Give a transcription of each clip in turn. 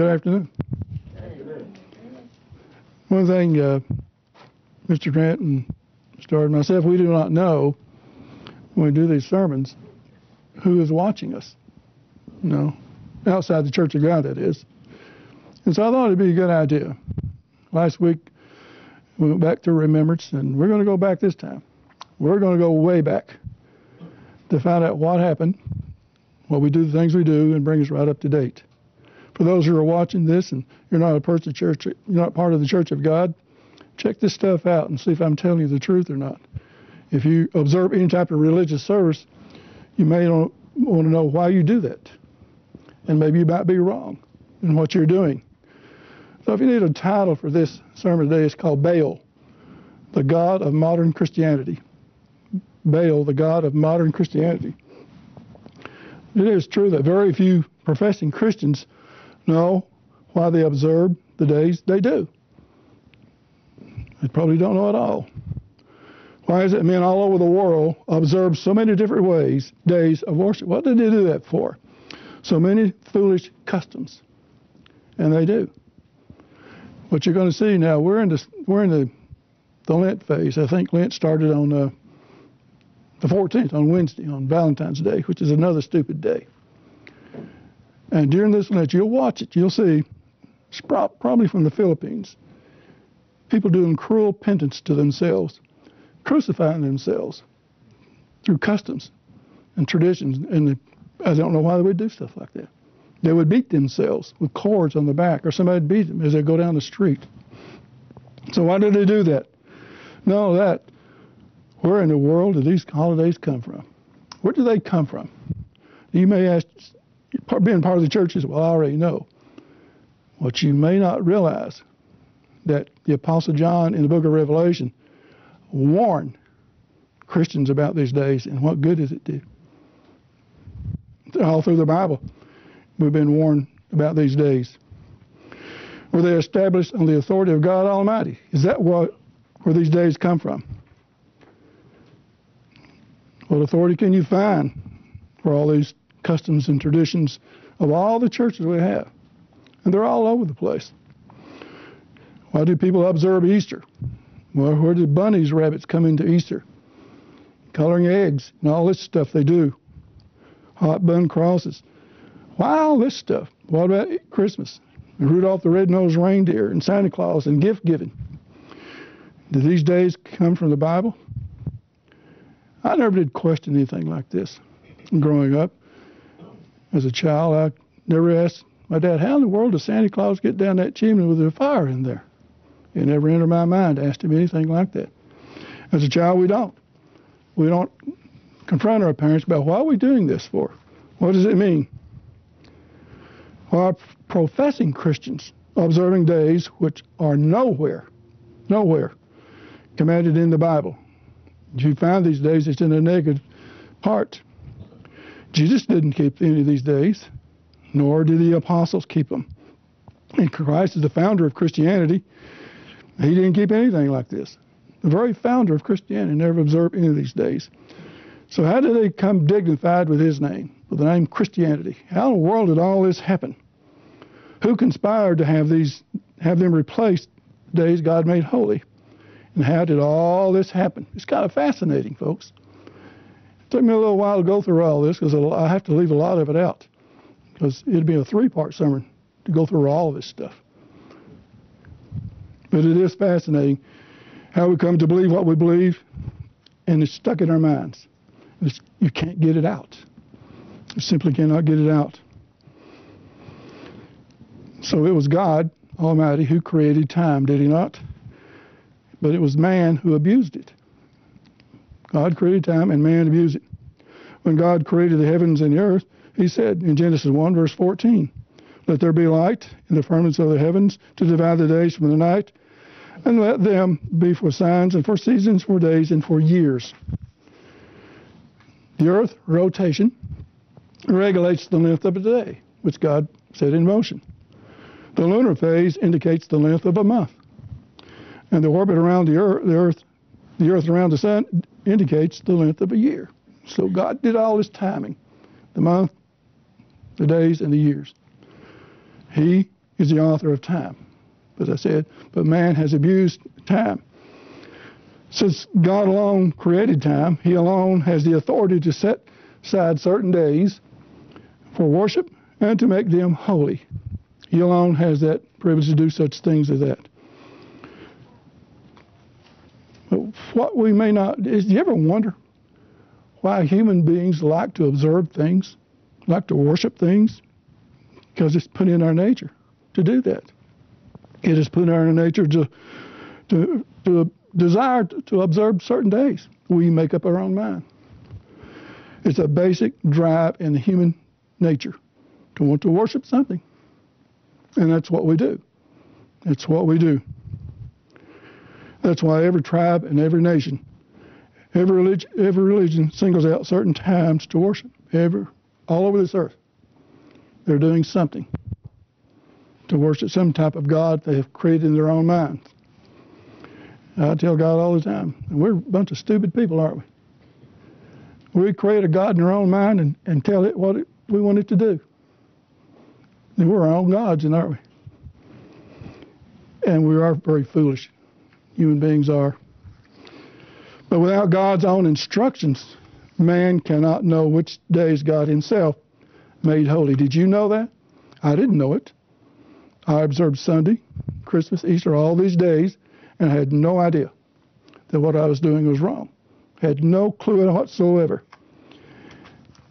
Good afternoon. One thing, uh, Mr. Grant and Mr. And myself, we do not know when we do these sermons who is watching us. You know, outside the Church of God, that is. And so I thought it'd be a good idea. Last week, we went back to remembrance, and we're going to go back this time. We're going to go way back to find out what happened, what we do, the things we do, and bring us right up to date. For those who are watching this and you're not a person of church, you're not part of the Church of God, check this stuff out and see if I'm telling you the truth or not. If you observe any type of religious service, you may want to know why you do that. And maybe you might be wrong in what you're doing. So if you need a title for this sermon today, it's called Baal, the God of Modern Christianity. Baal, the God of Modern Christianity. It is true that very few professing Christians know why they observe the days they do. They probably don't know at all. Why is it men all over the world observe so many different ways, days of worship? What did they do that for? So many foolish customs. And they do. What you're going to see now, we're in the, we're in the, the Lent phase. I think Lent started on uh, the 14th, on Wednesday, on Valentine's Day, which is another stupid day. And during this Lent, you'll watch it. You'll see, probably from the Philippines, people doing cruel penance to themselves, crucifying themselves through customs and traditions. And I don't know why they would do stuff like that. They would beat themselves with cords on the back, or somebody would beat them as they go down the street. So why did they do that? No, that where in the world do these holidays come from? Where do they come from? You may ask, being part of the church is, well, I already know. What you may not realize that the Apostle John in the book of Revelation warned Christians about these days and what good does it do? All through the Bible, we've been warned about these days. Were they established on the authority of God Almighty? Is that what where these days come from? What authority can you find for all these customs and traditions of all the churches we have? And they're all over the place. Why do people observe Easter? Well, where did bunnies, rabbits come into Easter? Coloring eggs and all this stuff they do. Hot bun crosses. Why all this stuff? What about Christmas? Rudolph the Red-Nosed Reindeer and Santa Claus and gift giving. Do these days come from the Bible? I never did question anything like this growing up. As a child, I never asked my dad, how in the world does Santa Claus get down that chimney with a fire in there? It never entered my mind to ask him anything like that. As a child, we don't. We don't confront our parents about why are we doing this for? What does it mean? Why professing Christians observing days which are nowhere, nowhere commanded in the Bible. You find these days, it's in a negative part. Jesus didn't keep any of these days, nor did the apostles keep them. And Christ is the founder of Christianity. He didn't keep anything like this. The very founder of Christianity never observed any of these days. So how did they come dignified with his name, with the name Christianity? How in the world did all this happen? Who conspired to have these have them replace days God made holy? And how did all this happen? It's kind of fascinating, folks. It took me a little while to go through all this because I have to leave a lot of it out because it'd be a three-part sermon to go through all of this stuff. But it is fascinating how we come to believe what we believe, and it's stuck in our minds. It's, you can't get it out. You simply cannot get it out. So it was God Almighty who created time, did He not? But it was man who abused it. God created time and man abused it. When God created the heavens and the earth, He said in Genesis 1, verse 14, Let there be light in the firmaments of the heavens to divide the days from the night, and let them be for signs and for seasons, for days, and for years. The earth rotation regulates the length of a day, which God set in motion. The lunar phase indicates the length of a month. And the orbit around the earth, the earth, the earth around the sun indicates the length of a year. So God did all this timing, the month, the days, and the years. He is the author of time, as I said, but man has abused time. Since God alone created time, He alone has the authority to set aside certain days for worship and to make them holy. He alone has that privilege to do such things as that. But what we may not is, do you ever wonder why human beings like to observe things, like to worship things? Because it's put in our nature to do that. It is put in our nature to to to desire to observe certain days. We make up our own mind. It's a basic drive in the human nature to want to worship something. And that's what we do. That's what we do. That's why every tribe and every nation, every religion, every religion singles out certain times to worship. Every, all over this earth, they're doing something to worship some type of God they have created in their own minds. I tell God all the time, we're a bunch of stupid people, aren't we? We create a God in our own mind and, and tell it what it, we want it to do. And we're our own gods, aren't we? And we are very foolish. Human beings are. But without God's own instructions, man cannot know which days God Himself made holy. Did you know that? I didn't know it. I observed Sunday, Christmas, Easter, all these days, and I had no idea that what I was doing was wrong. Had no clue whatsoever.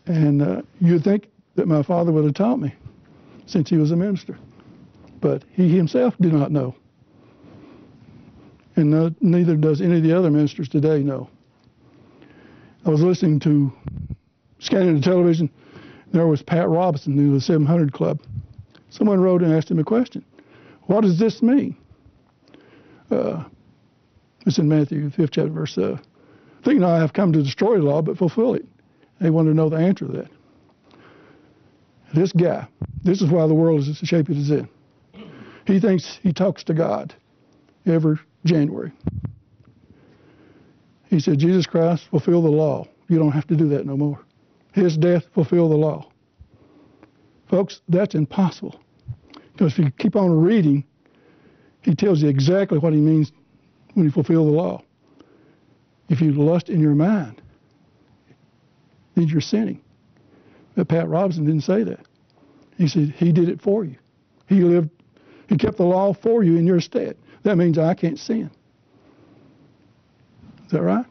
And uh, you'd think that my father would have taught me since he was a minister. But he himself did not know. And no, neither does any of the other ministers today know. I was listening to, scanning the television, there was Pat Robertson in the 700 Club. Someone wrote and asked him a question. What does this mean? Uh, it's in Matthew, 5th chapter, verse uh, Think not I have come to destroy the law, but fulfill it. They want to know the answer to that. This guy, this is why the world is the shape it is in. He thinks he talks to God every January. He said, Jesus Christ fulfilled the law. You don't have to do that no more. His death fulfilled the law. Folks, that's impossible. Because if you keep on reading, he tells you exactly what he means when you fulfill the law. If you lust in your mind, then you're sinning. But Pat Robertson didn't say that. He said he did it for you. He lived, he kept the law for you in your stead. That means I can't sin. Is that right?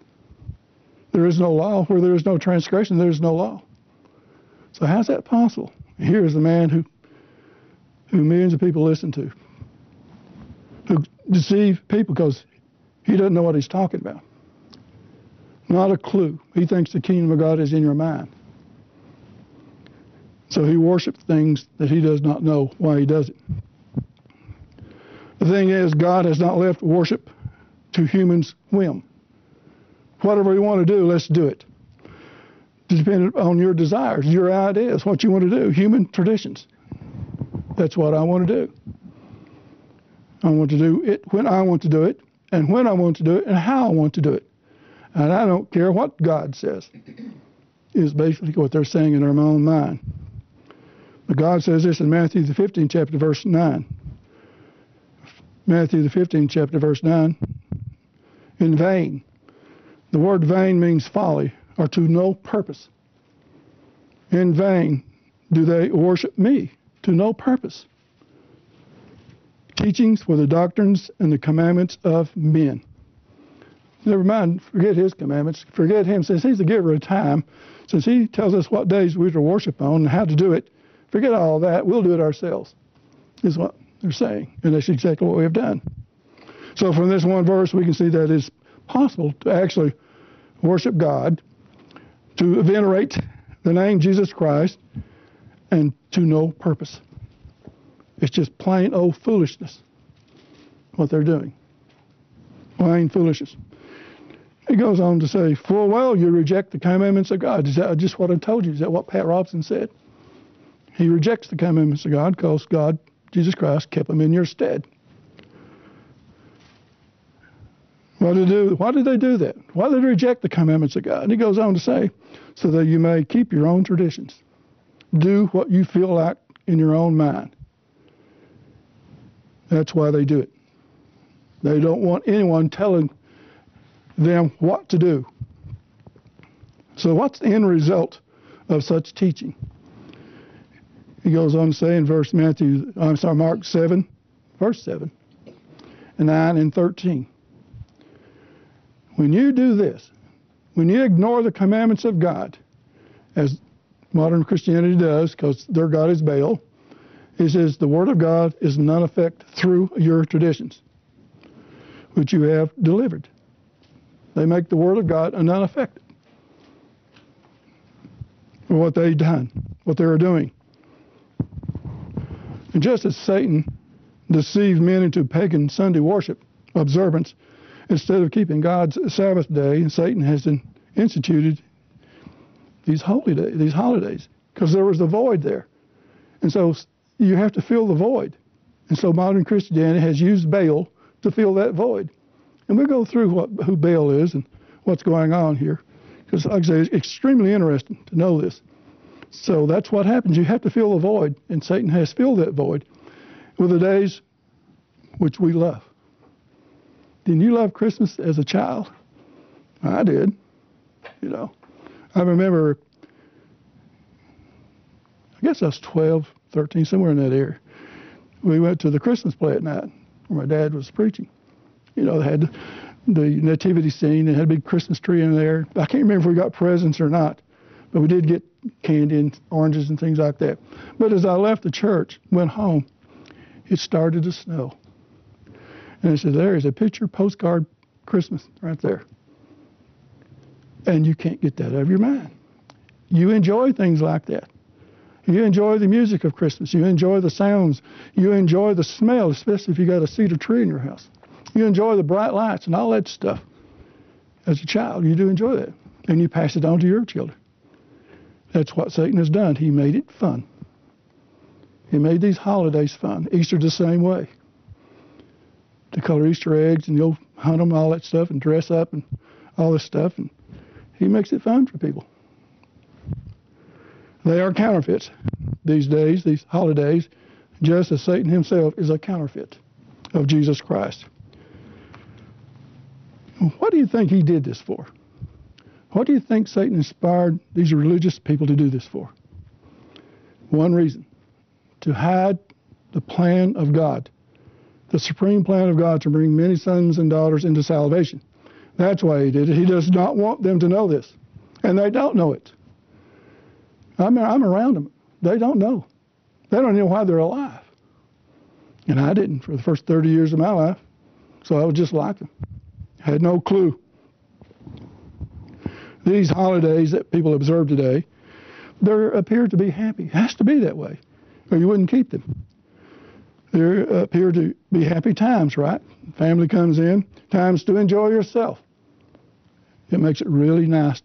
There is no law where there is no transgression. There is no law. So how's that possible? Here is the man who, who millions of people listen to, who deceive people because he doesn't know what he's talking about. Not a clue. He thinks the kingdom of God is in your mind. So he worships things that he does not know why he does it. The thing is, God has not left worship to humans' whim. Whatever you want to do, let's do it. Depending on your desires, your ideas, what you want to do, human traditions. That's what I want to do. I want to do it when I want to do it, and when I want to do it, and how I want to do it. And I don't care what God says, is basically what they're saying in their own mind. But God says this in Matthew the 15th chapter, verse 9. Matthew the 15th chapter, verse 9. In vain. The word vain means folly or to no purpose. In vain do they worship me to no purpose. Teachings were the doctrines and the commandments of men. Never mind, forget his commandments. Forget him, since he's the giver of time, since he tells us what days we're to worship on and how to do it. Forget all that. We'll do it ourselves, is what they're saying. And that's exactly what we have done. So from this one verse, we can see that it's possible to actually worship God, to venerate the name Jesus Christ, and to no purpose. It's just plain old foolishness, what they're doing. Plain foolishness. He goes on to say, full well you reject the commandments of God. Is that just what I told you? Is that what Pat Robertson said? He rejects the commandments of God because God, Jesus Christ, kept them in your stead. What did, do, why did they do that? Why did they reject the commandments of God? And he goes on to say, so that you may keep your own traditions. Do what you feel like in your own mind. That's why they do it. They don't want anyone telling them what to do. So, what's the end result of such teaching? He goes on to say in verse Matthew, I'm sorry, Mark 7, verse 7, and 9 and 13. When you do this, when you ignore the commandments of God, as modern Christianity does, because their God is Baal, he says the Word of God is none effect through your traditions, which you have delivered. They make the Word of God a effect for what they've done, what they were doing. Just as Satan deceives men into pagan Sunday worship observance, instead of keeping God's Sabbath day, Satan has instituted these holy days, these holidays, because there was a void there. And so you have to fill the void. And so modern Christianity has used Baal to fill that void. And we'll go through what, who Baal is and what's going on here. Because, like I say, it's extremely interesting to know this. So that's what happens. You have to fill the void, and Satan has filled that void with the days which we love. Didn't you love Christmas as a child? I did. You know, I remember, I guess I was 12, 13, somewhere in that area. We went to the Christmas play at night where my dad was preaching. You know, they had the nativity scene they had a big Christmas tree in there. I can't remember if we got presents or not, but we did get candy and oranges and things like that. But as I left the church, went home, it started to snow. And I said, There is a picture postcard Christmas right there. And you can't get that out of your mind. You enjoy things like that. You enjoy the music of Christmas. You enjoy the sounds. You enjoy the smell, especially if you got a cedar tree in your house. You enjoy the bright lights and all that stuff. As a child, you do enjoy that. And you pass it on to your children. That's what Satan has done. He made it fun. He made these holidays fun. Easter the same way. To color Easter eggs and go hunt them, all that stuff, and dress up and all this stuff. And he makes it fun for people. They are counterfeits these days, these holidays, just as Satan himself is a counterfeit of Jesus Christ. What do you think he did this for? What do you think Satan inspired these religious people to do this for? One reason to hide the plan of God, the supreme plan of God to bring many sons and daughters into salvation. That's why he did it. He does not want them to know this, and they don't know it. I mean, I'm around them. They don't know. They don't know why they're alive. And I didn't for the first 30 years of my life, so I was just like them. Had no clue these holidays that people observe today, there appear to be happy. It has to be that way, or you wouldn't keep them. There appear to be happy times, right? Family comes in, times to enjoy yourself. It makes it really nice.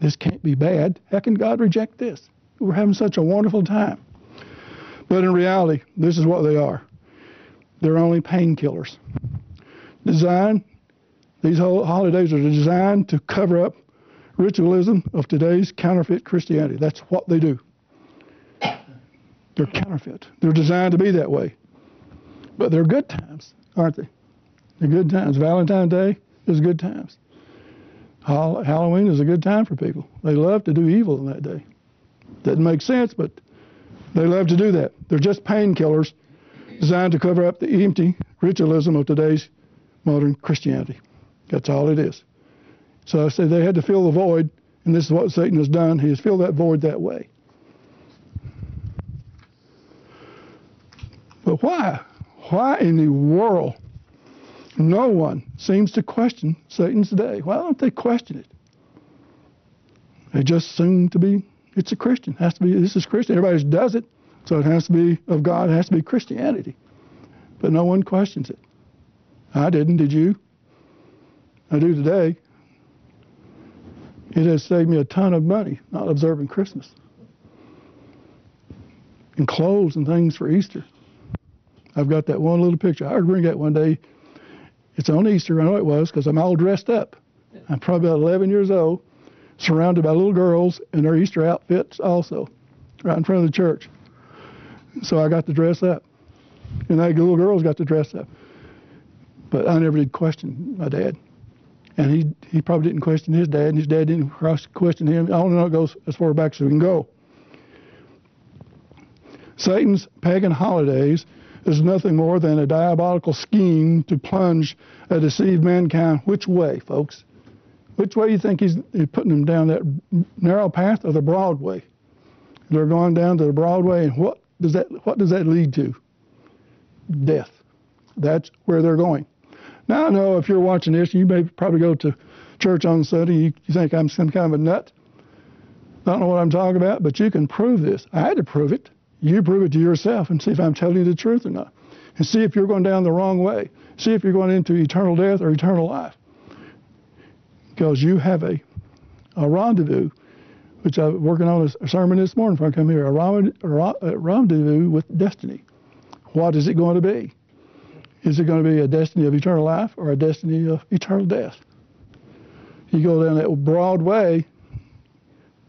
This can't be bad. How can God reject this? We're having such a wonderful time. But in reality, this is what they are. They're only painkillers. Designed these holidays are designed to cover up ritualism of today's counterfeit Christianity. That's what they do. They're counterfeit. They're designed to be that way. But they're good times, aren't they? They're good times. Valentine's Day is good times. Halloween is a good time for people. They love to do evil on that day. Doesn't make sense, but they love to do that. They're just painkillers designed to cover up the empty ritualism of today's modern Christianity. That's all it is. So I said they had to fill the void, and this is what Satan has done. He has filled that void that way. But why? Why in the world no one seems to question Satan's day? Why don't they question it? They just seem to be, it's a Christian. It has to be, this is Christian. Everybody does it, so it has to be of God, it has to be Christianity. But no one questions it. I didn't, did you? I do today. It has saved me a ton of money not observing Christmas. And clothes and things for Easter. I've got that one little picture. I bring that one day. It's on Easter. I know it was because I'm all dressed up. I'm probably about 11 years old, surrounded by little girls in their Easter outfits also, right in front of the church. So I got to dress up. And that little girl's got to dress up. But I never did question my dad. And he, he probably didn't question his dad, and his dad didn't question him. I don't know it goes as far back as we can go. Satan's pagan holidays is nothing more than a diabolical scheme to plunge and deceive mankind. Which way, folks? Which way do you think he's, he's putting them down that narrow path or the broad way? They're going down to the broad way, and what does that what does that lead to? Death. That's where they're going. Now I know if you're watching this, you may probably go to church on Sunday. You, you think I'm some kind of a nut. I don't know what I'm talking about, but you can prove this. I had to prove it. You prove it to yourself and see if I'm telling you the truth or not. And see if you're going down the wrong way. See if you're going into eternal death or eternal life. Because you have a, a rendezvous, which I'm working on a sermon this morning before I come here, a rendezvous with destiny. What is it going to be? Is it going to be a destiny of eternal life or a destiny of eternal death? You go down that broad way,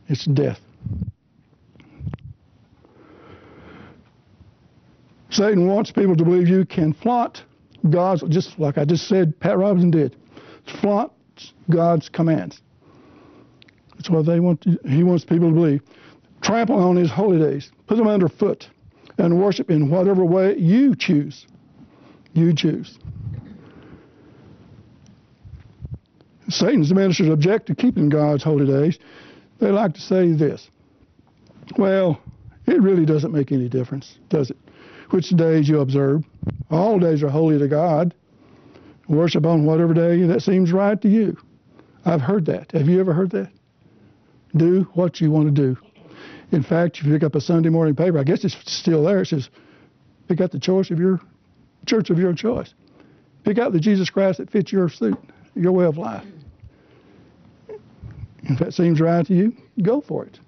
it's death. Satan wants people to believe you can flaunt God's, just like I just said, Pat Robertson did, flaunt God's commands. That's what they want. To, he wants people to believe. Trample on His holy days, put them underfoot, and worship in whatever way you choose. You choose. Satan's ministers object to keeping God's holy days. They like to say this. Well, it really doesn't make any difference, does it? which days you observe. All days are holy to God. Worship on whatever day that seems right to you. I've heard that. Have you ever heard that? Do what you want to do. In fact, if you pick up a Sunday morning paper, I guess it's still there. It says, pick out the choice of your church of your choice. Pick out the Jesus Christ that fits your suit, your way of life. If that seems right to you, go for it.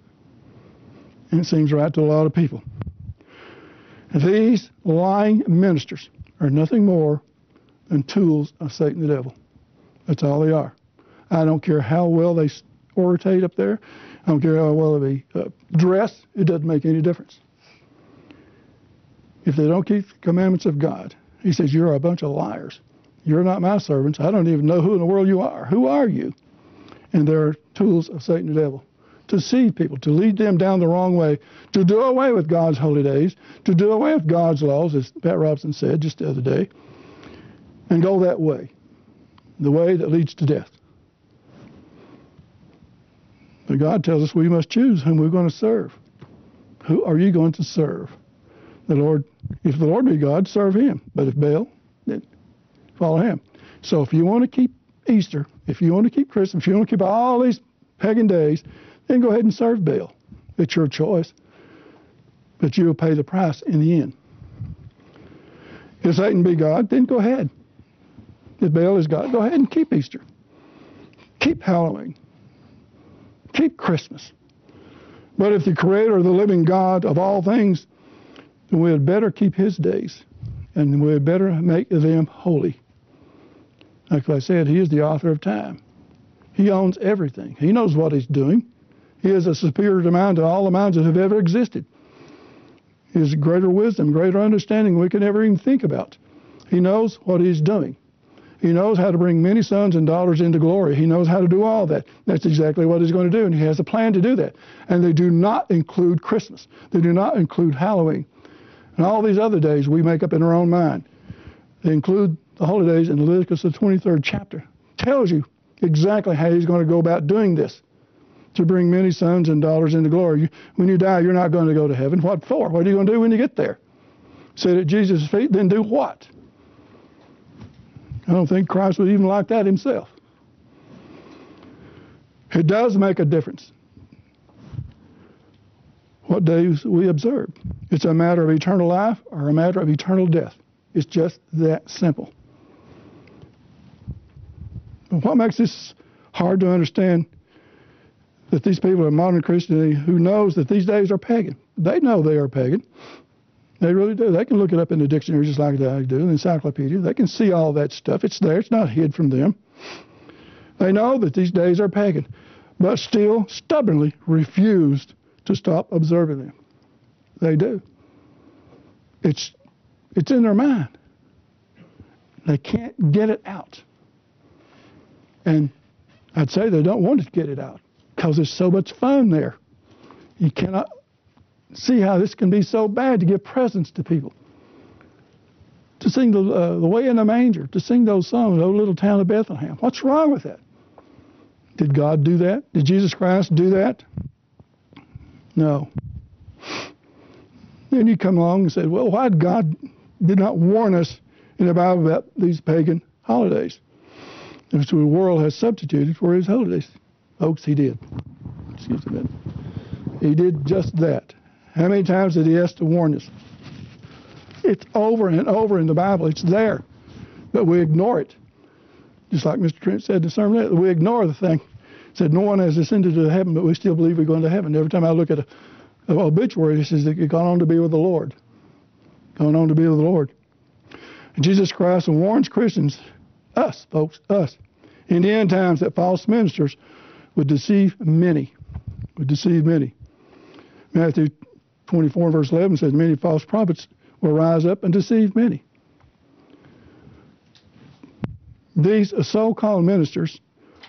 And it seems right to a lot of people. These lying ministers are nothing more than tools of Satan the devil. That's all they are. I don't care how well they orate up there. I don't care how well they uh, dress. It doesn't make any difference. If they don't keep the commandments of God, he says, you're a bunch of liars. You're not my servants. I don't even know who in the world you are. Who are you? And they're tools of Satan the devil to deceive people, to lead them down the wrong way, to do away with God's holy days, to do away with God's laws, as Pat Robertson said just the other day, and go that way, the way that leads to death. But God tells us we must choose whom we're going to serve. Who are you going to serve? The Lord, if the Lord be God, serve him. But if Baal, then follow him. So if you want to keep Easter, if you want to keep Christmas, if you want to keep all these pagan days, then go ahead and serve Baal. It's your choice. But you'll pay the price in the end. If Satan be God, then go ahead. If Baal is God, go ahead and keep Easter. Keep Halloween. Keep Christmas. But if the Creator, the living God of all things, then we had better keep His days and we had better make them holy. Like I said, He is the author of time. He owns everything. He knows what He's doing. He is a superior mind to all the minds that have ever existed. He has greater wisdom, greater understanding we can ever even think about. He knows what he's doing. He knows how to bring many sons and daughters into glory. He knows how to do all that. That's exactly what he's going to do, and he has a plan to do that. And they do not include Christmas. They do not include Halloween. And all these other days we make up in our own mind. They include the holy days in Leviticus, the 23rd chapter. Tells you exactly how he's going to go about doing this to bring many sons and daughters into glory. When you die, you're not going to go to heaven. What for? What are you going to do when you get there? Sit at Jesus' feet, then do what? I don't think Christ would even like that himself. It does make a difference what days we observe. It's a matter of eternal life or a matter of eternal death. It's just that simple. But what makes this hard to understand that these people in modern Christianity who knows that these days are pagan. They know they are pagan. They really do. They can look it up in the dictionary just like I do, in the encyclopedia. They can see all that stuff. It's there. It's not hid from them. They know that these days are pagan, but still stubbornly refused to stop observing them. They do. It's It's in their mind. They can't get it out. And I'd say they don't want to get it out because there's so much fun there. You cannot see how this can be so bad to give presents to people. To sing the, uh, the way in the manger, to sing those songs, O little town of Bethlehem. What's wrong with that? Did God do that? Did Jesus Christ do that? No. Then you come along and say, well, why did God did not warn us in the Bible about these pagan holidays? Which the world has substituted for his holidays. Folks, he did. Excuse me. He did just that. How many times did he ask to warn us? It's over and over in the Bible. It's there. But we ignore it. Just like Mr. Trent said in the sermon, we ignore the thing. Said, No one has ascended to heaven, but we still believe we're going to heaven. Every time I look at a, a obituary, it says that you've gone on to be with the Lord. Gone on to be with the Lord. And Jesus Christ warns Christians, us, folks, us, in the end times that false ministers would deceive many. Would deceive many. Matthew 24, verse 11 says, Many false prophets will rise up and deceive many. These so called ministers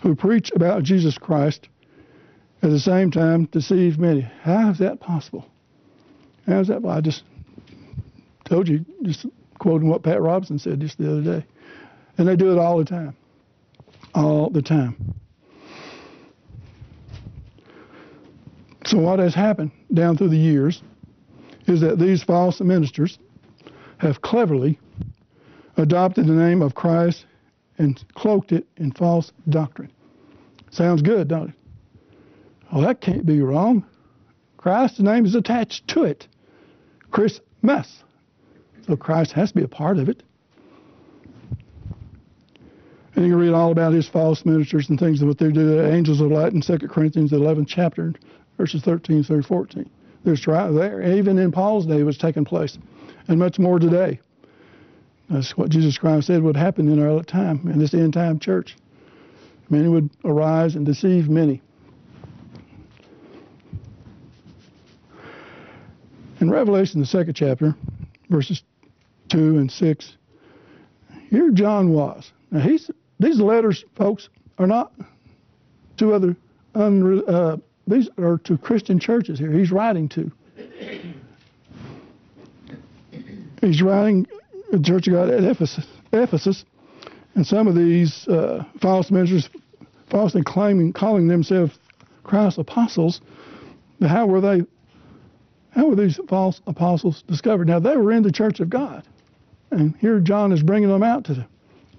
who preach about Jesus Christ at the same time deceive many. How is that possible? How is that? I just told you, just quoting what Pat Robinson said just the other day. And they do it all the time. All the time. So, what has happened down through the years is that these false ministers have cleverly adopted the name of Christ and cloaked it in false doctrine. Sounds good, don't it? Well, that can't be wrong. Christ's name is attached to it. Christmas. So Christ has to be a part of it. And you can read all about his false ministers and things, of what they do. The angels of light in 2 Corinthians, the 11th chapter, verses 13 through 14. There's right there. Even in Paul's day it was taking place, and much more today. That's what Jesus Christ said would happen in our time, in this end time church. Many would arise and deceive many. In Revelation, the second chapter, verses 2 and 6, here John was. Now, he's, these letters, folks, are not to other, unre, uh, these are to Christian churches here. He's writing to. He's writing the Church of God at Ephesus, Ephesus and some of these uh, false ministers, falsely claiming, calling themselves Christ's apostles, how were they? How were these false apostles discovered? Now they were in the Church of God, and here John is bringing them out to them.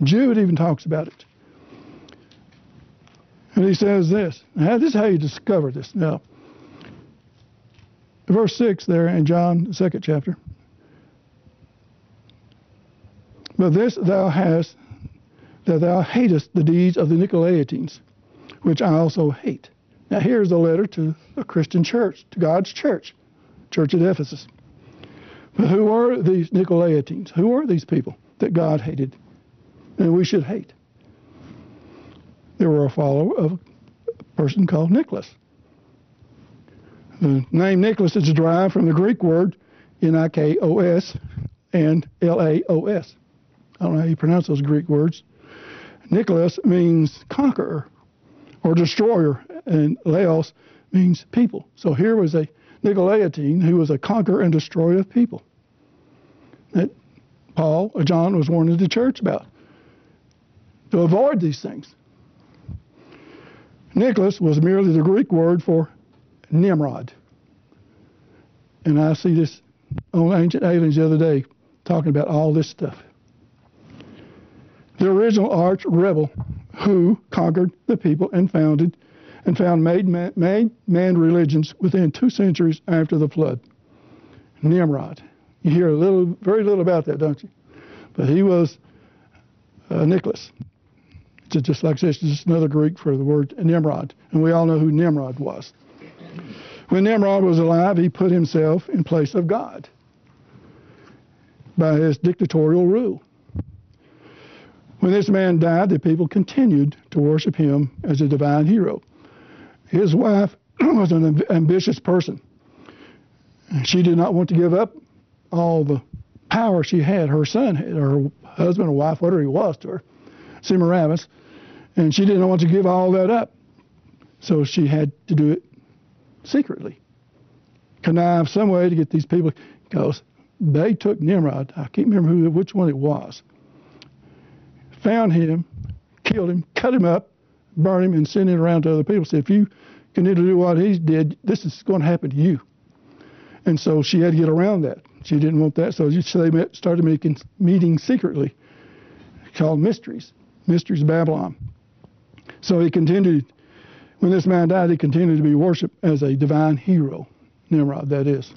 Jude even talks about it, and he says this. Now, this is how you discover this. Now, verse six there in John, the second chapter. But this thou hast, that thou hatest the deeds of the Nicolaitans, which I also hate. Now here's a letter to a Christian church, to God's church, church at Ephesus. But who are these Nicolaitans? Who are these people that God hated and we should hate? They were a follower of a person called Nicholas. The name Nicholas is derived from the Greek word N-I-K-O-S and L-A-O-S. I don't know how you pronounce those Greek words. Nicholas means conqueror or destroyer, and Laos means people. So here was a Nicolaitine who was a conqueror and destroyer of people. That Paul or John was warning the church about to avoid these things. Nicholas was merely the Greek word for Nimrod. And I see this on Ancient Aliens the other day talking about all this stuff the original arch rebel who conquered the people and founded and found made man, made man religions within two centuries after the flood. Nimrod. You hear a little, very little about that, don't you? But he was uh, Nicholas. It's just like this, just another Greek for the word Nimrod. And we all know who Nimrod was. When Nimrod was alive, he put himself in place of God by his dictatorial rule. When this man died, the people continued to worship him as a divine hero. His wife was an ambitious person. She did not want to give up all the power she had. Her son, her husband or wife, whatever he was to her, Semiramis, and she didn't want to give all that up. So she had to do it secretly, connive some way to get these people, because they took Nimrod. I can't remember who, which one it was. Found him, killed him, cut him up, burned him, and sent it around to other people. Said, if you continue to do what he did, this is going to happen to you. And so she had to get around that. She didn't want that, so they started making meetings secretly, called mysteries, mysteries of Babylon. So he continued. When this man died, he continued to be worshipped as a divine hero, Nimrod, that is.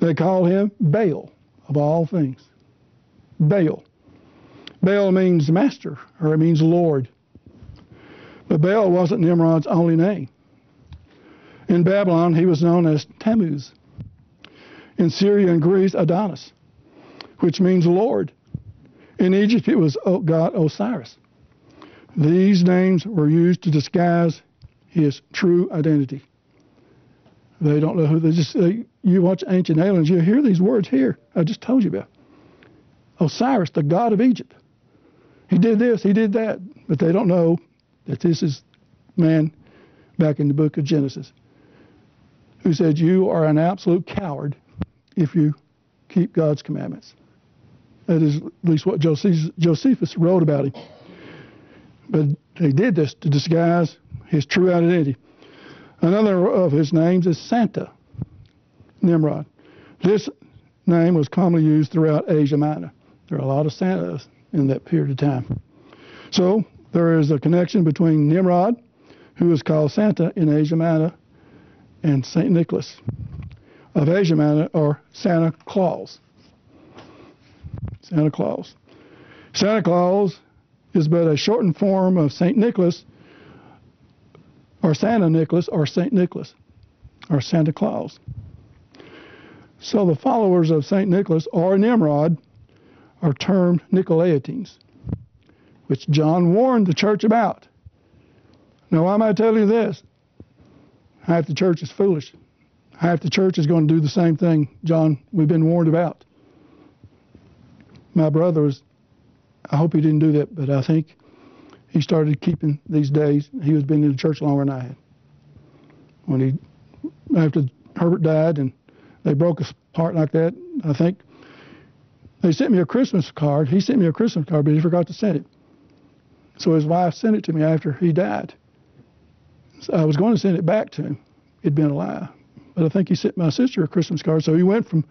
They called him Baal, of all things. Baal. Baal means master, or it means Lord. But Baal wasn't Nimrod's only name. In Babylon, he was known as Tammuz. In Syria and Greece, Adonis, which means Lord. In Egypt, it was God Osiris. These names were used to disguise his true identity. They don't know who they just. They, you watch ancient aliens, you hear these words here. I just told you about Osiris, the god of Egypt. He did this, he did that, but they don't know that this is man back in the book of Genesis who said, You are an absolute coward if you keep God's commandments. That is at least what Josephus wrote about him. But he did this to disguise his true identity. Another of his names is Santa, Nimrod. This name was commonly used throughout Asia Minor. There are a lot of Santas in that period of time. So there is a connection between Nimrod, who is called Santa in Asia Minor, and St. Nicholas of Asia Minor, or Santa Claus. Santa Claus. Santa Claus is but a shortened form of St. Nicholas, or Santa Nicholas, or St. Nicholas, or Santa Claus. So the followers of St. Nicholas, or Nimrod, are termed Nicolaitans, which John warned the church about. Now, why am I telling you this? Half the church is foolish. Half the church is going to do the same thing, John, we've been warned about. My brother was, I hope he didn't do that, but I think he started keeping these days. He was been in the church longer than I had. When he, after Herbert died and they broke us apart like that, I think they sent me a Christmas card. He sent me a Christmas card, but he forgot to send it. So his wife sent it to me after he died. So I was going to send it back to him. It'd been a lie. But I think he sent my sister a Christmas card. So he went from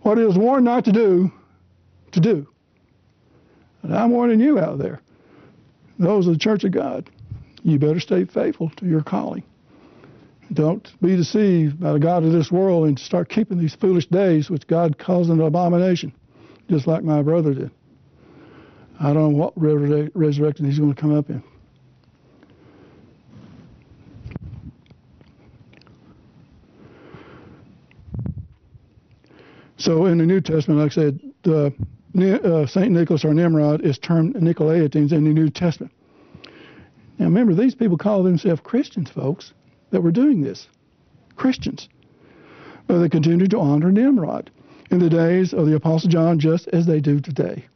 what he was warned not to do to do. And I'm warning you out there, those of the Church of God, you better stay faithful to your calling. Don't be deceived by the God of this world and start keeping these foolish days, which God calls an abomination, just like my brother did. I don't know what resurrection he's going to come up in. So in the New Testament, like I said, uh, St. Nicholas or Nimrod is termed Nicolaitans in the New Testament. Now remember, these people call themselves Christians, folks that were doing this. Christians. But they continued to honor Nimrod in the days of the Apostle John just as they do today.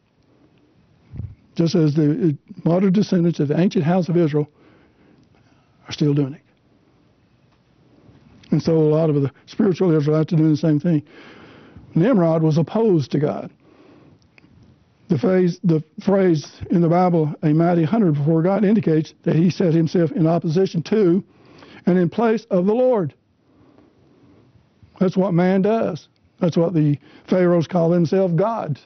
Just as the uh, modern descendants of the ancient house of Israel are still doing it. And so a lot of the spiritual Israelites are doing the same thing. Nimrod was opposed to God. The phrase, the phrase in the Bible, a mighty hunter before God, indicates that he set himself in opposition to and in place of the Lord. That's what man does. That's what the pharaohs call themselves gods.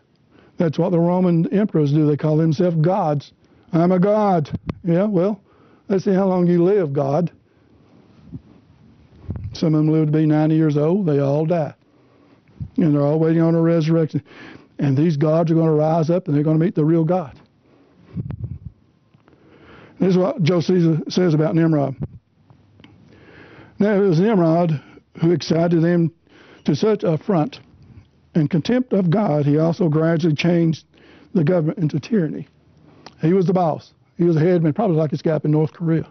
That's what the Roman emperors do. They call themselves gods. I'm a god. Yeah, well, let's see how long you live, God. Some of them live to be 90 years old. They all die. And they're all waiting on a resurrection. And these gods are going to rise up and they're going to meet the real God. This is what Josephus says about Nimrod. Now it was Nimrod who excited them to such affront and contempt of God. He also gradually changed the government into tyranny. He was the boss. He was the headman, probably like this guy up in North Korea.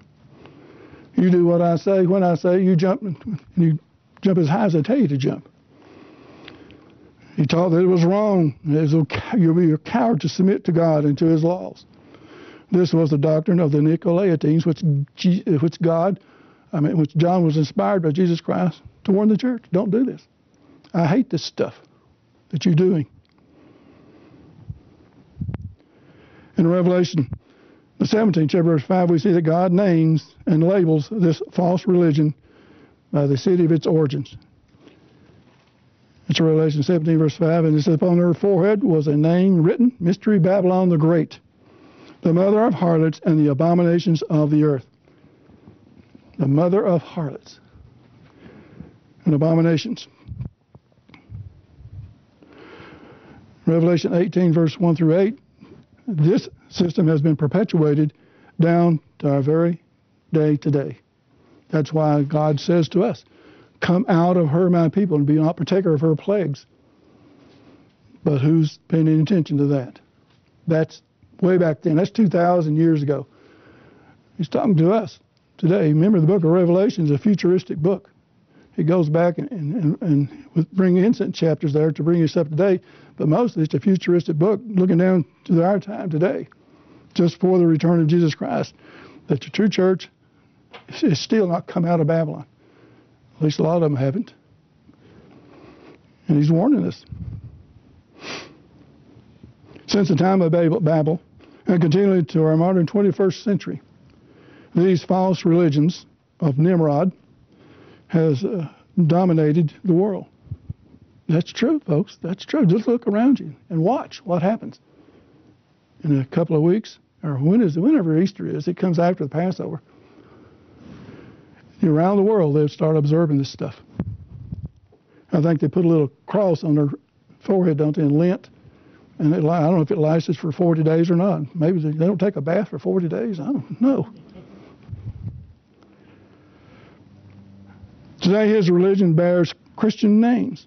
You do what I say when I say. You jump, and you jump as high as I tell you to jump. He taught that it was wrong. It was a, you'll be a coward to submit to God and to His laws. This was the doctrine of the Nicolaitans, which, which God, I mean, which John was inspired by Jesus Christ to warn the church. Don't do this. I hate this stuff that you're doing. In Revelation, the 17th chapter, verse 5, we see that God names and labels this false religion by the city of its origins. It's Revelation 17, verse 5, and it says, Upon her forehead was a name written, Mystery Babylon the Great, the mother of harlots and the abominations of the earth. The mother of harlots and abominations. Revelation 18, verse 1 through 8, this system has been perpetuated down to our very day today. That's why God says to us, Come out of her, my people, and be not partaker of her plagues. But who's paying any attention to that? That's way back then. That's 2,000 years ago. He's talking to us today. Remember, the book of Revelation is a futuristic book. It goes back and, and, and with bring instant chapters there to bring us up to date, but mostly it's a futuristic book looking down to our time today, just for the return of Jesus Christ. That the true church is still not come out of Babylon. At least a lot of them haven't. And he's warning us. Since the time of Babel, and continuing to our modern 21st century, these false religions of Nimrod has uh, dominated the world. That's true, folks. That's true. Just look around you and watch what happens. In a couple of weeks, or when is it? whenever Easter is, it comes after the Passover. Around the world, they'll start observing this stuff. I think they put a little cross on their forehead, don't they, in Lent. And it, I don't know if it lasts for 40 days or not. Maybe they, they don't take a bath for 40 days. I don't know. Today, his religion bears Christian names.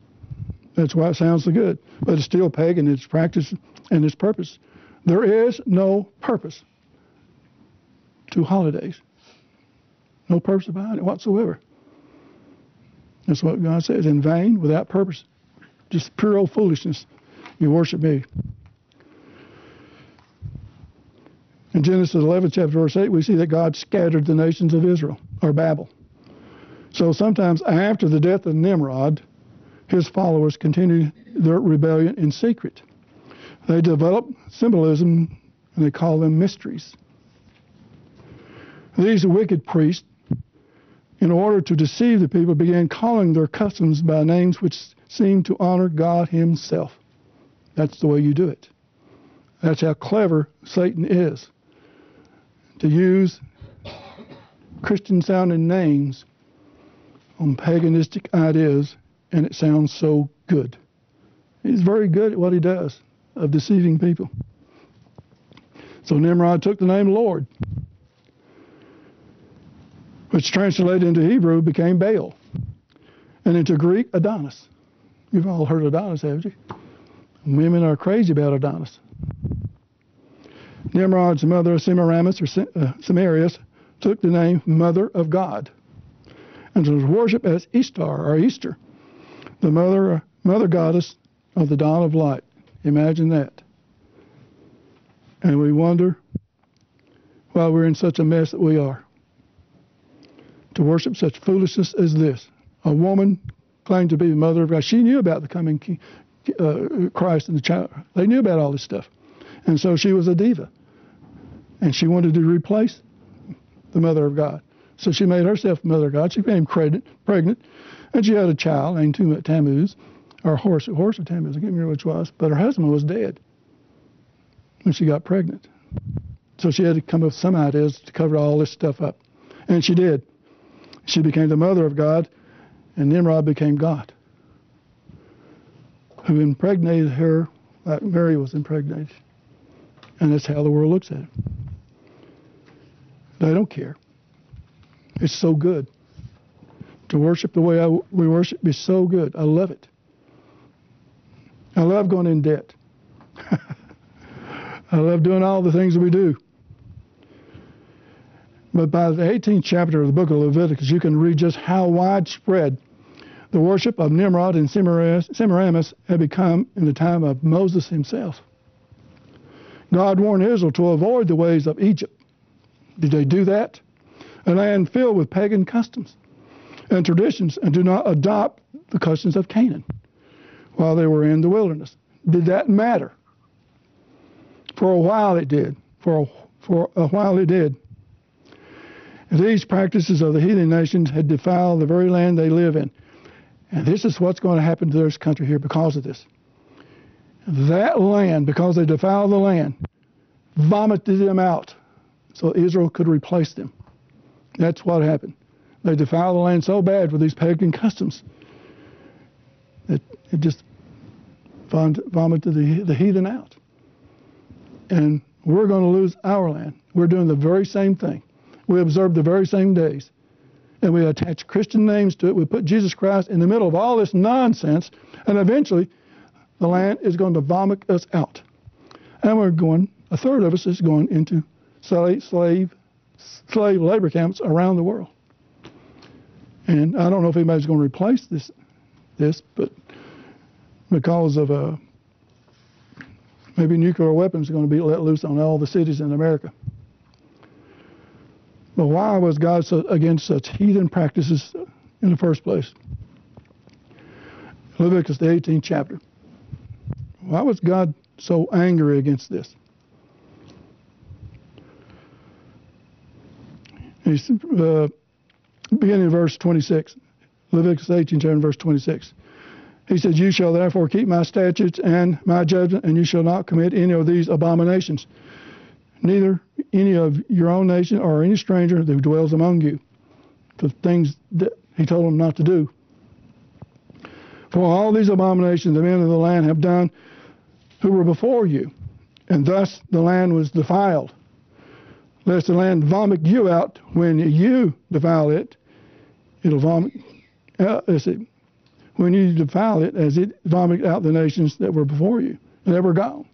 That's why it sounds so good. But it's still pagan in its practice and its purpose. There is no purpose to holidays. No purpose behind it whatsoever. That's what God says. In vain, without purpose, just pure old foolishness, you worship me. In Genesis 11, chapter verse 8, we see that God scattered the nations of Israel, or Babel. So sometimes after the death of Nimrod, his followers continued their rebellion in secret. They developed symbolism and they call them mysteries. These wicked priests, in order to deceive the people, began calling their customs by names which seemed to honor God Himself. That's the way you do it. That's how clever Satan is to use Christian sounding names on paganistic ideas, and it sounds so good. He's very good at what he does of deceiving people. So Nimrod took the name Lord, which translated into Hebrew became Baal, and into Greek, Adonis. You've all heard Adonis, haven't you? Women are crazy about Adonis. Nimrod's mother, Semiramis or uh, Semiramis, took the name Mother of God and was worshipped as Ishtar or Easter, the mother, mother goddess of the dawn of light. Imagine that. And we wonder why we're in such a mess that we are. To worship such foolishness as this. A woman claimed to be the mother of God. She knew about the coming king, uh, Christ and the child. They knew about all this stuff. And so she was a diva. And she wanted to replace the mother of God. So she made herself mother of god. She became pregnant, and she had a child named Tammuz, or Horus, Horus of Tammuz. I can't remember which was, but her husband was dead when she got pregnant. So she had to come up with some ideas to cover all this stuff up, and she did. She became the mother of God, and Nimrod became God, who impregnated her like Mary was impregnated. And that's how the world looks at it. They don't care. It's so good. To worship the way I, we worship is so good. I love it. I love going in debt. I love doing all the things that we do. But by the 18th chapter of the book of Leviticus, you can read just how widespread the worship of Nimrod and Semiramis had become in the time of Moses himself. God warned Israel to avoid the ways of Egypt. Did they do that? A land filled with pagan customs and traditions, and do not adopt the customs of Canaan while they were in the wilderness. Did that matter? For a while it did. For a, for a while it did. These practices of the heathen nations had defiled the very land they live in. And this is what's going to happen to this country here because of this. That land, because they defiled the land, vomited them out so Israel could replace them. That's what happened. They defiled the land so bad with these pagan customs that it just vomited the, the heathen out. And we're going to lose our land. We're doing the very same thing. We observe the very same days. And we attach Christian names to it. We put Jesus Christ in the middle of all this nonsense. And eventually, the land is going to vomit us out. And we're going, a third of us is going into slave, slave, labor camps around the world. And I don't know if anybody's going to replace this, this, but because of uh, maybe nuclear weapons are going to be let loose on all the cities in America. But why was God so against such heathen practices in the first place? Leviticus, the 18th chapter. Why was God so angry against this? Uh, beginning in verse 26, Leviticus 18, chapter, verse 26. He says, You shall therefore keep my statutes and my judgment, and you shall not commit any of these abominations neither any of your own nation or any stranger who dwells among you. The things that he told them not to do. For all these abominations the men of the land have done who were before you, and thus the land was defiled. Lest the land vomit you out when you defile it, it'll vomit. Uh, when you defile it, as it vomit out the nations that were before you, and they were gone.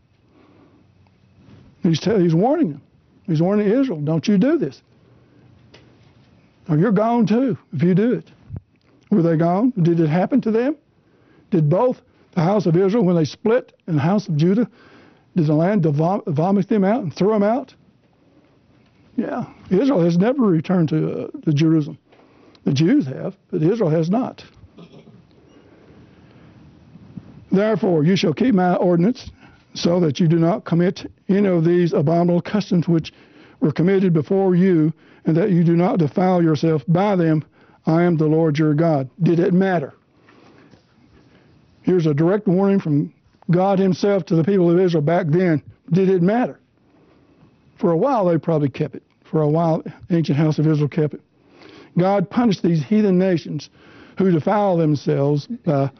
He's, tell, he's warning them. He's warning Israel, don't you do this. Or you're gone too if you do it. Were they gone? Did it happen to them? Did both the house of Israel, when they split, and the house of Judah, did the land vomit them out and throw them out? Yeah, Israel has never returned to, uh, to Jerusalem. The Jews have, but Israel has not. Therefore, you shall keep my ordinance so that you do not commit any of these abominable customs which were committed before you, and that you do not defile yourself by them. I am the Lord your God. Did it matter? Here's a direct warning from God Himself to the people of Israel back then. Did it matter? For a while, they probably kept it. For a while, ancient house of Israel kept it. God punished these heathen nations who defile themselves by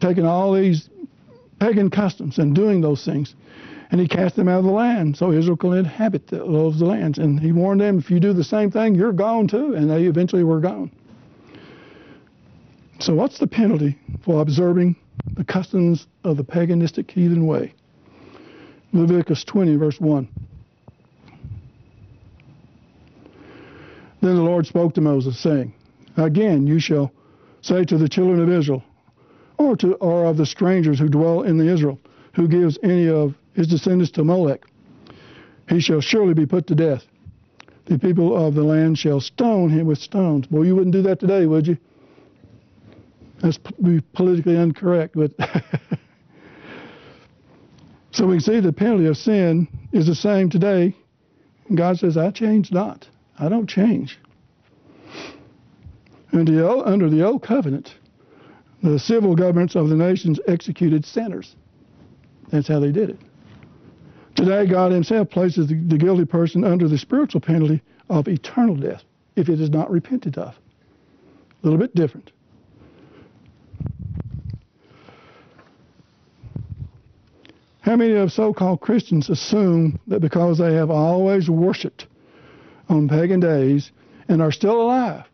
taking all these pagan customs and doing those things. And he cast them out of the land so Israel could inhabit those lands. And he warned them, if you do the same thing, you're gone too. And they eventually were gone. So, what's the penalty for observing the customs of the paganistic heathen way? Leviticus 20, verse 1. Then the Lord spoke to Moses, saying, Again you shall say to the children of Israel, or, to, or of the strangers who dwell in the Israel, who gives any of his descendants to Molech. He shall surely be put to death. The people of the land shall stone him with stones. Boy, you wouldn't do that today, would you? That's be politically incorrect, but so we see the penalty of sin is the same today. God says, "I change not. I don't change." And the, under the old covenant, the civil governments of the nations executed sinners. That's how they did it. Today, God Himself places the, the guilty person under the spiritual penalty of eternal death if it is not repented of. A little bit different. How many of so called Christians assume that because they have always worshiped on pagan days and are still alive,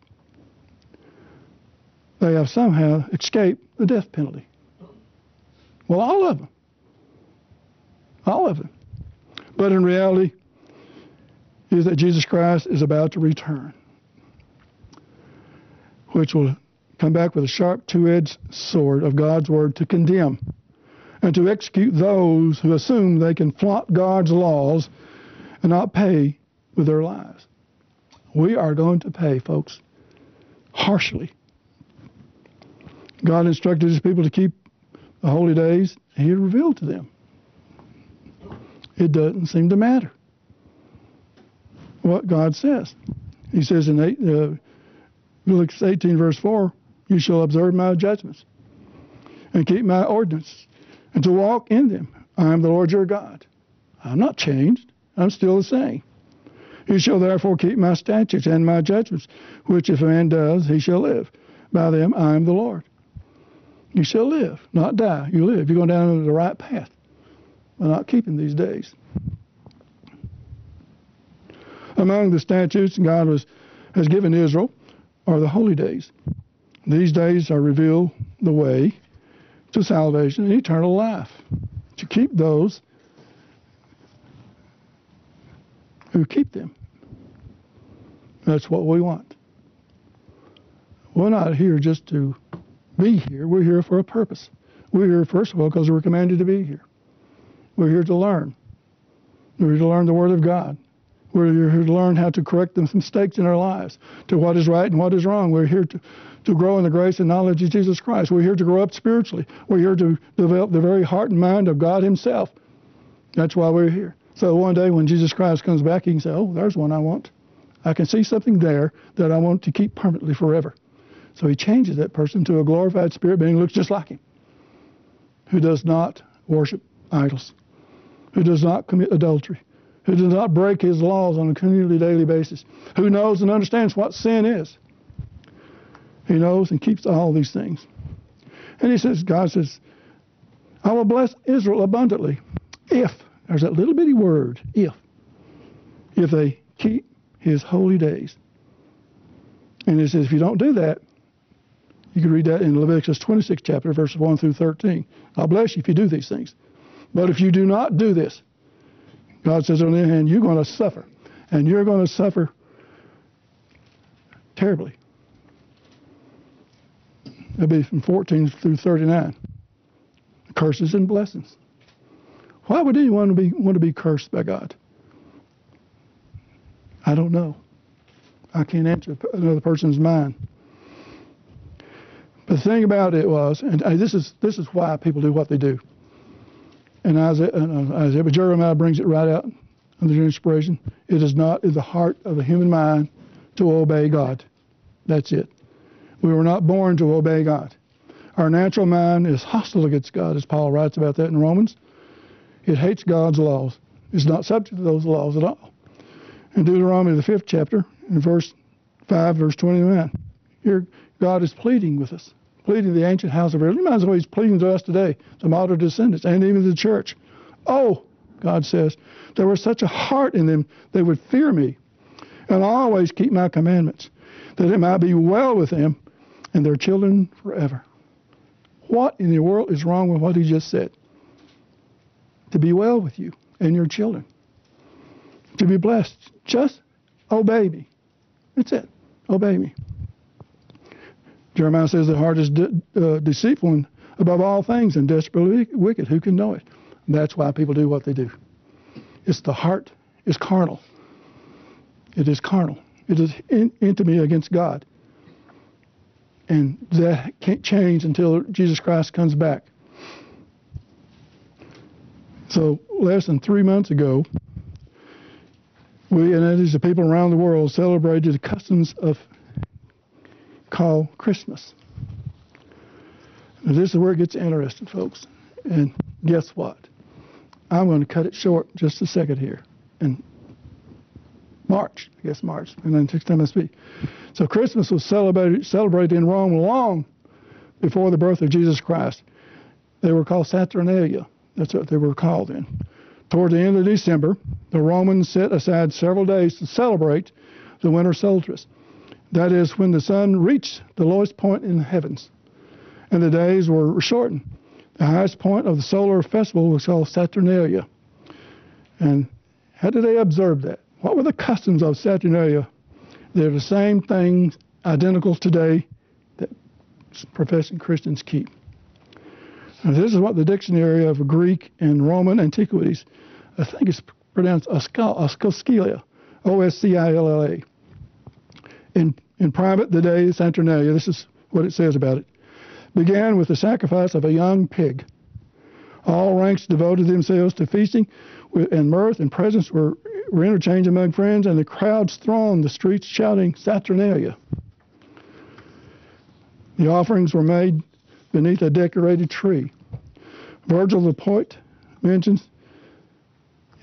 they have somehow escaped the death penalty. Well, all of them. All of them. But in reality, is that Jesus Christ is about to return. which will come back with a sharp two edged sword of God's word to condemn and to execute those who assume they can flaunt God's laws and not pay with their lives. We are going to pay, folks, harshly. God instructed his people to keep the holy days, he revealed to them. It doesn't seem to matter what God says. He says in eight, uh, Luke 18, verse 4, You shall observe my judgments and keep my ordinances and to walk in them. I am the Lord your God. I'm not changed. I'm still the same. You shall therefore keep my statutes and my judgments, which if a man does, he shall live. By them I am the Lord. You shall live, not die. You live. You're going down the right path by not keeping these days. Among the statutes God was, has given Israel are the holy days. These days are reveal the way to salvation and eternal life. To keep those who keep them. That's what we want. We're not here just to be here. We're here for a purpose. We're here, first of all, because we're commanded to be here. We're here to learn. We're here to learn the Word of God. We're here to learn how to correct the mistakes in our lives, to what is right and what is wrong. We're here to, to grow in the grace and knowledge of Jesus Christ. We're here to grow up spiritually. We're here to develop the very heart and mind of God Himself. That's why we're here. So one day when Jesus Christ comes back, He can say, Oh, there's one I want. I can see something there that I want to keep permanently forever. So He changes that person to a glorified spirit being who looks just like Him, who does not worship idols, who does not commit adultery, who does not break his laws on a continually daily basis, who knows and understands what sin is. He knows and keeps all these things. And he says, God says, I will bless Israel abundantly if, there's that little bitty word, if, if they keep his holy days. And he says, if you don't do that, you can read that in Leviticus 26 chapter, verses 1 through 13. I'll bless you if you do these things. But if you do not do this, God says, on the other hand, you're going to suffer. And you're going to suffer terribly. It'll be from 14 through 39. Curses and blessings. Why would anyone be, want to be cursed by God? I don't know. I can't answer another person's mind. But the thing about it was, and this is this is why people do what they do. And Isaiah, uh, Isaiah, but Jeremiah brings it right out under the inspiration. It is not in the heart of the human mind to obey God. That's it. We were not born to obey God. Our natural mind is hostile against God, as Paul writes about that in Romans. It hates God's laws. It's not subject to those laws at all. In Deuteronomy, the fifth chapter, in verse 5, verse 29, here God is pleading with us pleading the ancient house of Israel. Reminds me he's pleading to us today, to modern descendants, and even the church. Oh, God says, there was such a heart in them they would fear me and always keep my commandments, that it might be well with them and their children forever. What in the world is wrong with what he just said? To be well with you and your children. To be blessed. Just obey me. That's it. Obey me. Jeremiah says the heart is de- uh, deceitful above all things and desperately wicked. Who can know it? that's why people do what they do. It's the heart is carnal. It is carnal. It is in, against God. And that can't change until Jesus Christ comes back. So less than three months ago, we and is the people around the world celebrated the customs of call Christmas. Now, this is where it gets interesting, folks. And guess what? I'm going to cut it short just a second here. In March, I guess March, and then next time I speak. So Christmas was celebrated, celebrated in Rome long before the birth of Jesus Christ. They were called Saturnalia. That's what they were called then. Toward the end of December, the Romans set aside several days to celebrate the winter solstice. That is when the sun reached the lowest point in the heavens, and the days were shortened. The highest point of the solar festival was called Saturnalia. And how did they observe that? What were the customs of Saturnalia? They're the same things, identical today that professing Christians keep. Now, this is what the dictionary of Greek and Roman antiquities, I think it's pronounced Oscilia, O S C I L L A. In, in private, the day Saturnalia, this is what it says about it, began with the sacrifice of a young pig. All ranks devoted themselves to feasting, and mirth and presents were, were interchanged among friends, and the crowds thronged the streets shouting Saturnalia. The offerings were made beneath a decorated tree. Virgil the poet mentions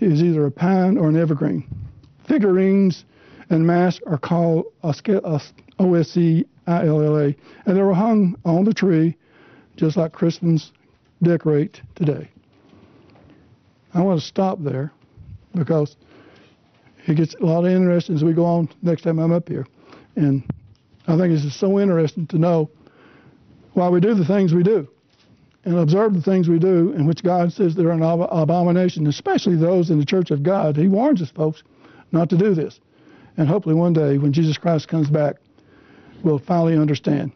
is either a pine or an evergreen. Figurines and masks are called O-S-C-I-L-L-A, and they were hung on the tree just like Christians decorate today. I want to stop there because it gets a lot of interesting as we go on next time I'm up here. And I think it's so interesting to know why we do the things we do and observe the things we do in which God says they're an abomination, especially those in the church of God. He warns us, folks, not to do this. And hopefully one day when Jesus Christ comes back, we'll finally understand.